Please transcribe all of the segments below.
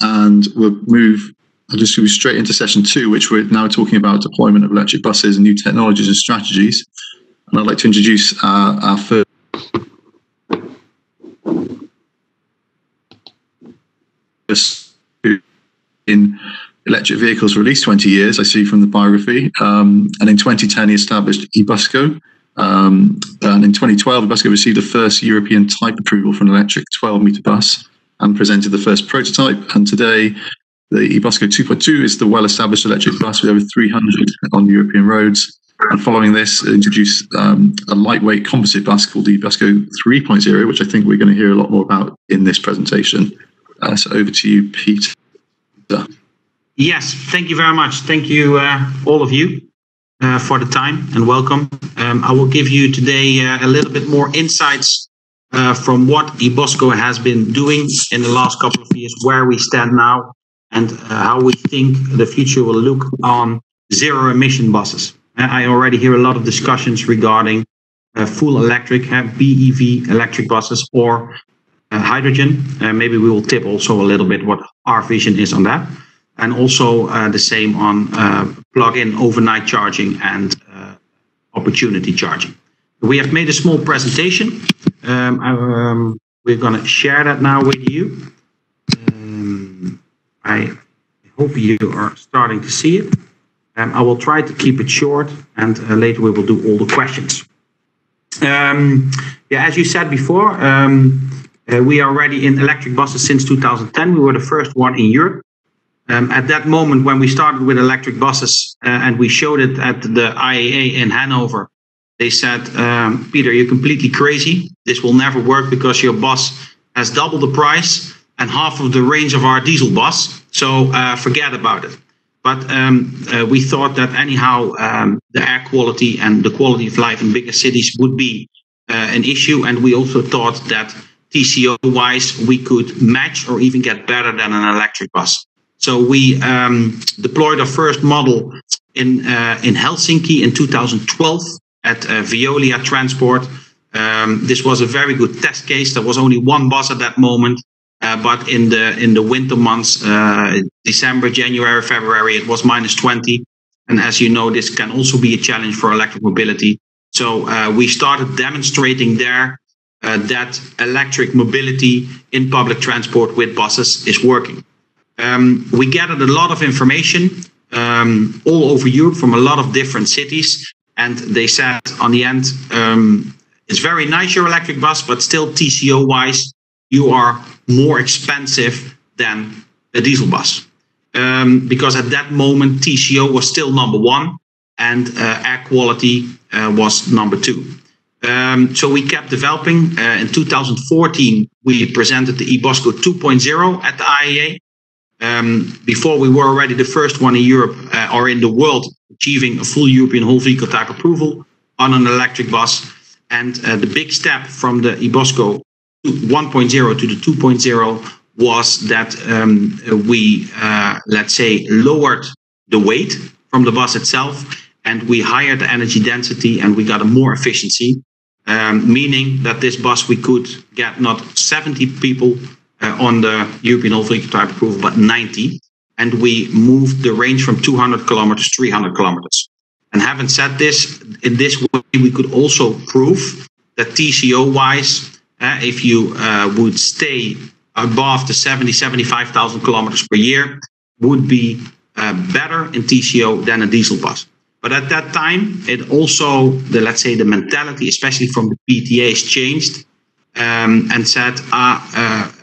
and we'll move. I'll just move straight into session two, which we're now talking about deployment of electric buses and new technologies and strategies. And I'd like to introduce our, our first. in electric vehicles for at least 20 years, I see from the biography. Um, and in 2010, he established eBusco. Um, and in 2012, eBusco received the first European type approval for an electric 12 meter bus and presented the first prototype. And today, the eBusco 2.2 is the well established electric bus with over 300 on European roads. And following this, introduced um, a lightweight composite bus called the eBusco 3.0, which I think we're going to hear a lot more about in this presentation. Uh, so over to you, Peter. Yes, thank you very much. Thank you, uh, all of you, uh, for the time and welcome. Um, I will give you today uh, a little bit more insights uh, from what eBusco has been doing in the last couple of years, where we stand now, and uh, how we think the future will look on zero emission buses. Uh, I already hear a lot of discussions regarding full electric, BEV electric buses or hydrogen. maybe we will tip also a little bit what our vision is on that and also uh, the same on uh, plug-in overnight charging and uh, opportunity charging. We have made a small presentation. Um, um, we're going to share that now with you. Um, I hope you are starting to see it. Um, I will try to keep it short, and uh, later we will do all the questions. Um, yeah, as you said before, um, uh, we are already in electric buses since 2010. We were the first one in Europe. Um, at that moment, when we started with electric buses uh, and we showed it at the IAA in Hanover, they said, um, Peter, you're completely crazy. This will never work because your bus has double the price and half of the range of our diesel bus. So uh, forget about it. But um, uh, we thought that anyhow, um, the air quality and the quality of life in bigger cities would be uh, an issue. And we also thought that TCO wise, we could match or even get better than an electric bus. So we um, deployed our first model in uh, in Helsinki in 2012 at uh, Veolia Transport. Um, this was a very good test case. There was only one bus at that moment, uh, but in the in the winter months, uh, December, January, February, it was minus 20. And as you know, this can also be a challenge for electric mobility. So uh, we started demonstrating there uh, that electric mobility in public transport with buses is working. Um, we gathered a lot of information um, all over Europe from a lot of different cities. And they said on the end, um, it's very nice your electric bus, but still TCO wise, you are more expensive than a diesel bus. Um, because at that moment, TCO was still number one and uh, air quality uh, was number two. Um, so we kept developing. Uh, in 2014, we presented the eBusco 2.0 at the IAA. Um, before we were already the first one in Europe uh, or in the world achieving a full European whole vehicle type approval on an electric bus. And uh, the big step from the eBusco 1.0 to the 2.0 was that um, we, uh, let's say, lowered the weight from the bus itself and we higher the energy density and we got a more efficiency, um, meaning that this bus we could get not 70 people on the European whole vehicle type approval, but 90. And we moved the range from 200 kilometers to 300 kilometers. And having said this, in this way, we could also prove that TCO wise, uh, if you uh, would stay above the 70, 75,000 kilometers per year, would be uh, better in TCO than a diesel bus. But at that time, it also, the let's say, the mentality, especially from the PTAs, changed um, and said, ah,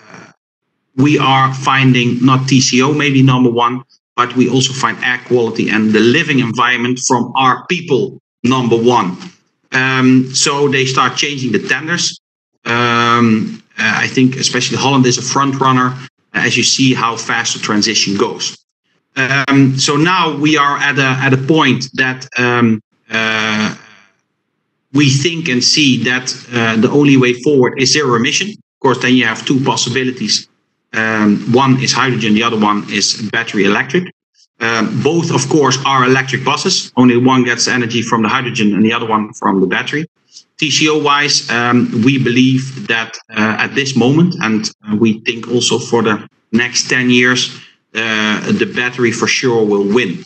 we are finding not TCO maybe number one, but we also find air quality and the living environment from our people number one. Um, so they start changing the tenders. Um, uh, I think especially Holland is a front runner uh, as you see how fast the transition goes. Um, so now we are at a at a point that um, uh, we think and see that uh, the only way forward is zero emission. Of course, then you have two possibilities um, one is hydrogen, the other one is battery electric. Um, both, of course, are electric buses. Only one gets energy from the hydrogen and the other one from the battery. TCO wise, um, we believe that uh, at this moment, and uh, we think also for the next 10 years, uh, the battery for sure will win.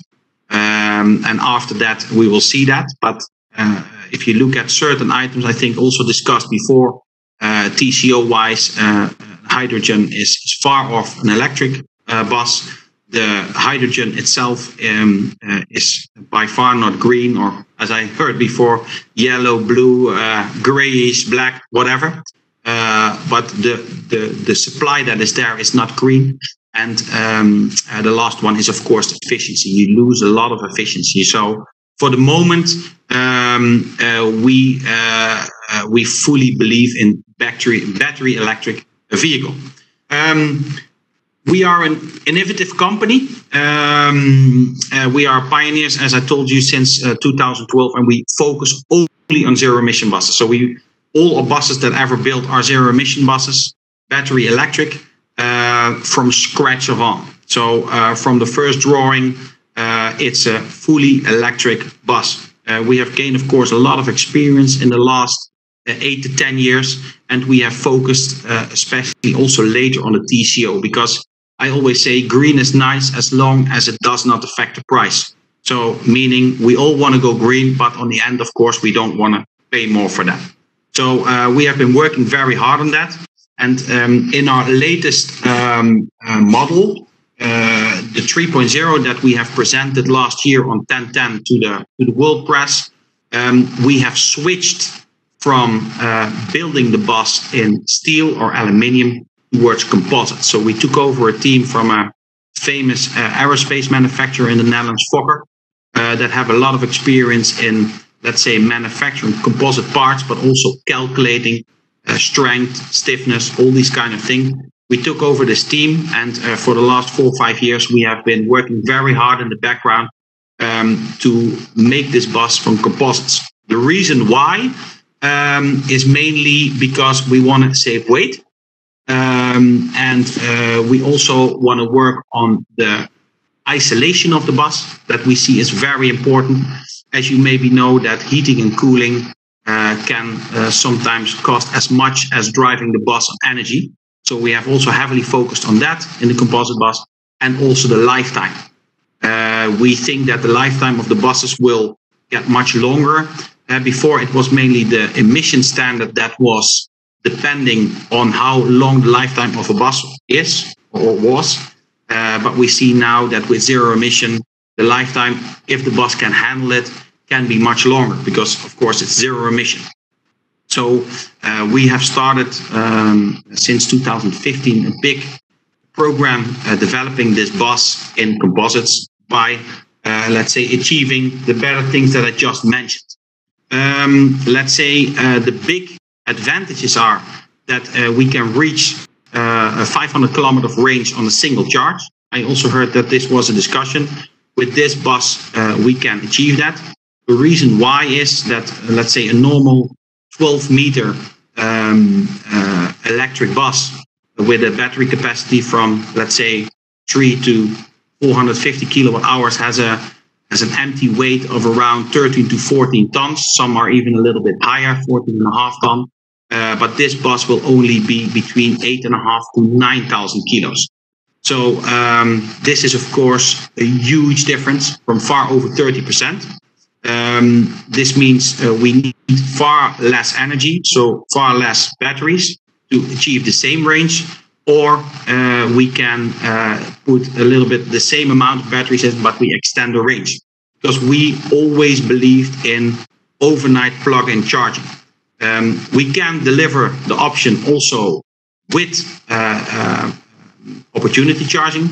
Um, and after that, we will see that. But uh, if you look at certain items, I think also discussed before, uh, TCO wise, hydrogen is, far off an electric uh, bus. The hydrogen itself um, uh, is by far not green, or as I heard before, yellow, blue, grayish, black, whatever. but the, the, the supply that is there is not green. And um, uh, the last one is, of course, efficiency. You lose a lot of efficiency. So for the moment, um, uh, we uh, uh we fully believe in battery battery electric vehicle. Um, we are an innovative company. Um, uh, we are pioneers, as I told you, since uh, 2012, and we focus only on zero emission buses. So we all our buses that ever built are zero emission buses, battery electric uh, from scratch of on. So uh, from the first drawing, uh, it's a fully electric bus. Uh, we have gained, of course, a lot of experience in the last eight to 10 years, and we have focused uh, especially also later on the TCO because I always say green is nice as long as it does not affect the price. So meaning we all want to go green, but on the end, of course, we don't want to pay more for that. So we have been working very hard on that. And um, in our latest um, uh, model, uh, the 3.0 that we have presented last year on 1010 to the to the world press, um, we have switched from uh, building the bus in steel or aluminium towards composite. So we took over a team from a famous uh, aerospace manufacturer in the Netherlands, Fokker, uh, that have a lot of experience in, let's say, manufacturing composite parts, but also calculating uh, strength, stiffness, all these kind of things. We took over this team, and uh, for the last four or five years, we have been working very hard in the background um, to make this bus from composites. The reason why um, is mainly because we want to save weight, um, and uh, we also want to work on the isolation of the bus that we see is very important. As you maybe know, that heating and cooling uh, can uh, sometimes cost as much as driving the bus energy. So we have also heavily focused on that in the composite bus and also the lifetime. Uh, we think that the lifetime of the buses will get much longer. Uh, before it was mainly the emission standard that was depending on how long the lifetime of a bus is or was. Uh, but we see now that with zero emission, the lifetime, if the bus can handle it, can be much longer because, of course, it's zero emission. So uh, we have started um, since 2015 a big program uh, developing this bus in composites by, uh, let's say, achieving the better things that I just mentioned. Um, let's say uh, the big advantages are that uh, we can reach uh, a 500 kilometer range on a single charge. I also heard that this was a discussion. With this bus, we can achieve that. The reason why is that, let's say, a normal 12 meter um, uh, electric bus with a battery capacity from, let's say, 3 to 450 kilowatt hours has a has an empty weight of around 13 to 14 tons. Some are even a little bit higher, 14 and a half ton. Uh, but this bus will only be between eight and a half to 9,000 kilos. So um, this is, of course, a huge difference from far over 30%. Um, this means uh, we need far less energy, so far less batteries to achieve the same range, or uh, we can uh, put a little bit the same amount of batteries in, but we extend the range. Because we always believed in overnight plug-in charging. Um, we can deliver the option also with uh, uh, opportunity charging,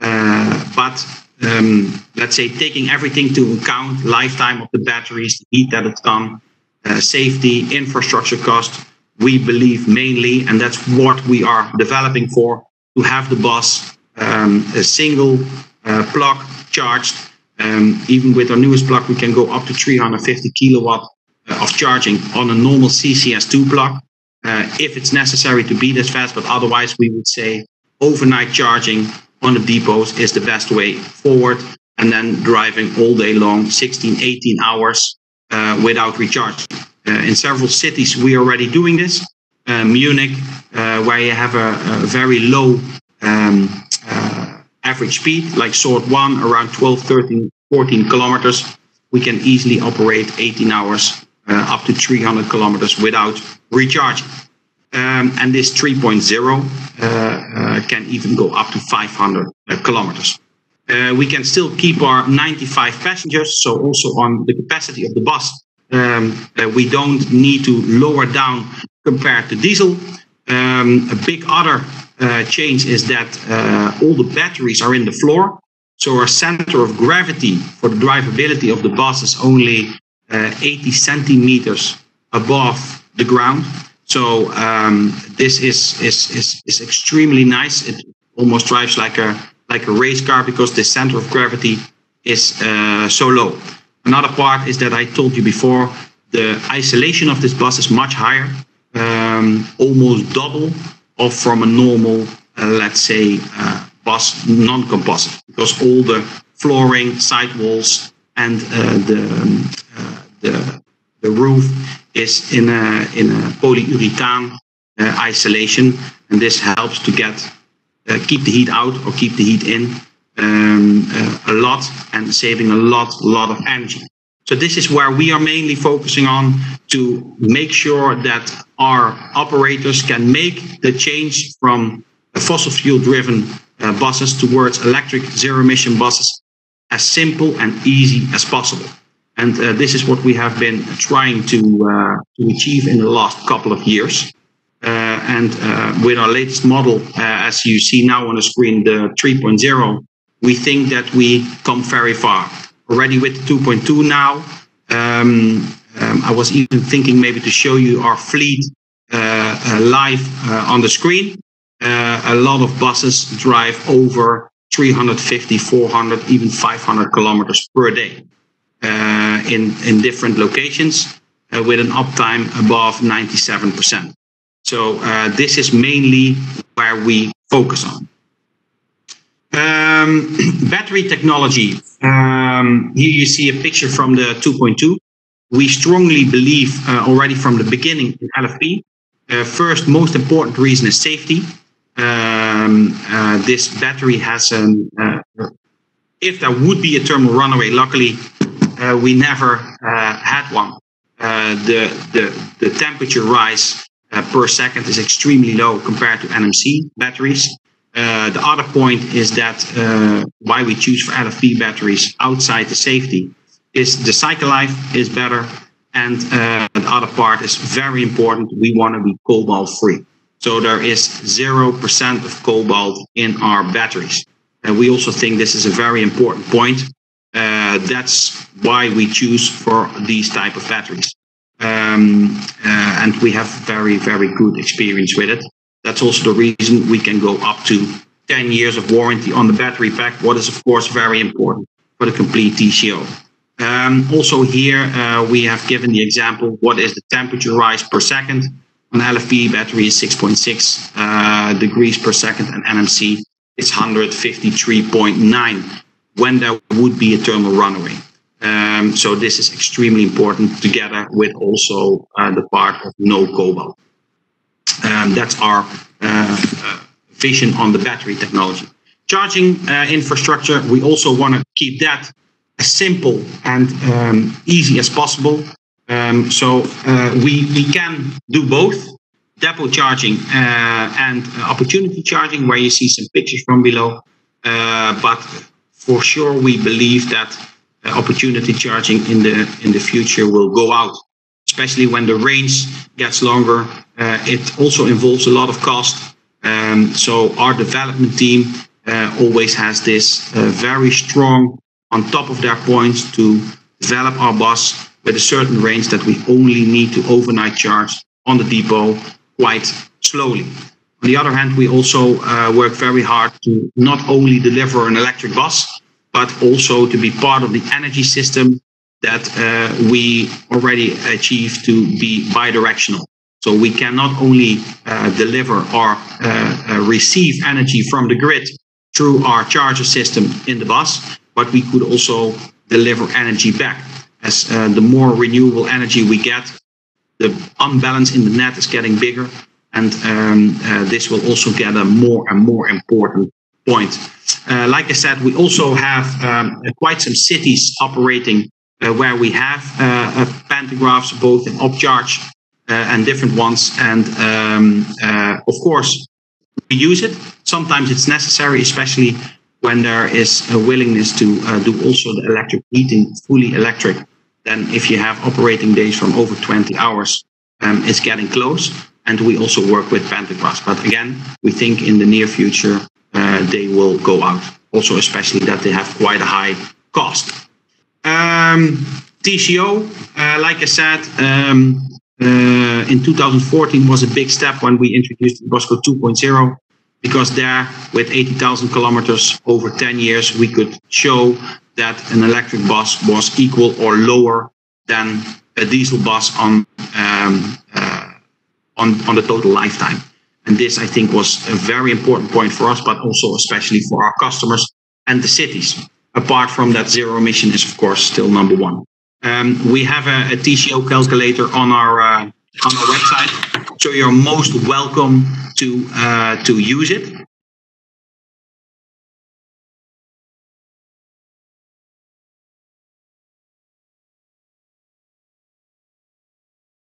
uh, but um, let's say taking everything to account, lifetime of the batteries, the heat that it's done, uh, safety, infrastructure cost, we believe mainly, and that's what we are developing for, to have the bus um, a single uh, plug charged. Um, even with our newest plug, we can go up to 350 kilowatt uh, of charging on a normal CCS2 plug. Uh, if it's necessary to be this fast, but otherwise we would say overnight charging on the depots is the best way forward and then driving all day long 16 18 hours uh, without recharging in several cities we are already doing this uh, munich uh, where you have a, a very low um, uh, average speed, like sort 1, around 12, 13, 14 kilometers, we can easily operate 18 hours uh, up to 300 kilometers without recharging. Um, and this 3.0 uh, uh, can even go up to 500 uh, kilometers. Uh, we can still keep our 95 passengers, so also on the capacity of the bus, um, uh, we don't need to lower down compared to diesel. Um, a big other uh, change is that all the batteries are in the floor, so our center of gravity for the drivability of the bus is only 80 centimeters above the ground. So um, this is, is is is extremely nice. It almost drives like a like a race car because the center of gravity is uh, so low. Another part is that I told you before, the isolation of this bus is much higher, um, almost double of from a normal, uh, let's say, uh, bus non-composite, because all the flooring, sidewalls, and uh, the, um, uh, the the roof is in a in a polyurethane uh, isolation, and this helps to get uh, keep the heat out or keep the heat in um, uh, a lot and saving a lot, lot of energy. So this is where we are mainly focusing on to make sure that our operators can make the change from fossil fuel driven uh, buses towards electric zero emission buses as simple and easy as possible. And uh, this is what we have been trying to, uh, to achieve in the last couple of years. Uh, and uh, with our latest model, as you see now on the screen, the 3.0, we think that we come very far. Already with 2.2 now, um, um, I was even thinking maybe to show you our fleet uh, uh, live uh, on the screen. a lot of buses drive over 350, 400, even 500 kilometers per day in, in different locations with an uptime above 97%. So uh, this is mainly where we focus on. Um, battery technology. Um, here you see a picture from the 2.2. We strongly believe uh, already from the beginning in LFP. Uh, first, most important reason is safety. Um, uh, this battery has an, uh, if there would be a thermal runaway, luckily uh, we never had one. the, the, the temperature rise uh, per second is extremely low compared to NMC batteries. Uh, the other point is that uh, why we choose for LFP batteries outside the safety is the cycle life is better. And uh, the other part is very important. We want to be cobalt free. So there is 0% of cobalt in our batteries. And we also think this is a very important point. Uh, that's why we choose for these type of batteries um, uh, and we have very, very good experience with it. That's also the reason we can go up to 10 years of warranty on the battery pack, what is of course very important for the complete TCO. Um, also here, uh, we have given the example, what is the temperature rise per second? An LFP battery is 6.6 uh, degrees per second and NMC is 153.9 when there would be a thermal runaway. Um, so this is extremely important together with also uh, the part of no cobalt. Um, that's our uh, uh, vision on the battery technology. Charging uh, infrastructure, we also want to keep that as simple and um, easy as possible. Um, so uh, we, we can do both depot charging and opportunity charging, where you see some pictures from below. but for sure, we believe that opportunity charging in the in the future will go out, especially when the range gets longer. Uh, it also involves a lot of cost. Um, so our development team uh, always has this uh, very strong on top of their points to develop our bus with a certain range that we only need to overnight charge on the depot quite slowly. On the other hand, we also uh, work very hard to not only deliver an electric bus, but also to be part of the energy system that uh, we already achieved to be bidirectional. So we can not only uh, deliver or uh, uh, receive energy from the grid through our charger system in the bus, but we could also deliver energy back. As uh, the more renewable energy we get, the unbalance in the net is getting bigger, and um, uh, this will also get a more and more important point. Like I said, we also have um, quite some cities operating where we have uh, pantographs both in upcharge and different ones. And um, of course, we use it. Sometimes it's necessary, especially when there is a willingness to uh, do also the electric heating fully electric, then if you have operating days from over 20 hours, um, it's getting close. And we also work with pantographs. But again, we think in the near future, uh, they will go out. Also, especially that they have quite a high cost. Um, TCO, uh, like I said, um, uh, in 2014 was a big step when we introduced Ebusco 2.0 because there with 80,000 kilometers over 10 years we could show that an electric bus was equal or lower than a diesel bus on um, uh, on on the total lifetime. And this i think was a very important point for us but also especially for our customers and the cities apart from that zero emission is of course still number one. Um, we have a, a, tco calculator on our uh, on our website. So you're most welcome to uh, to use it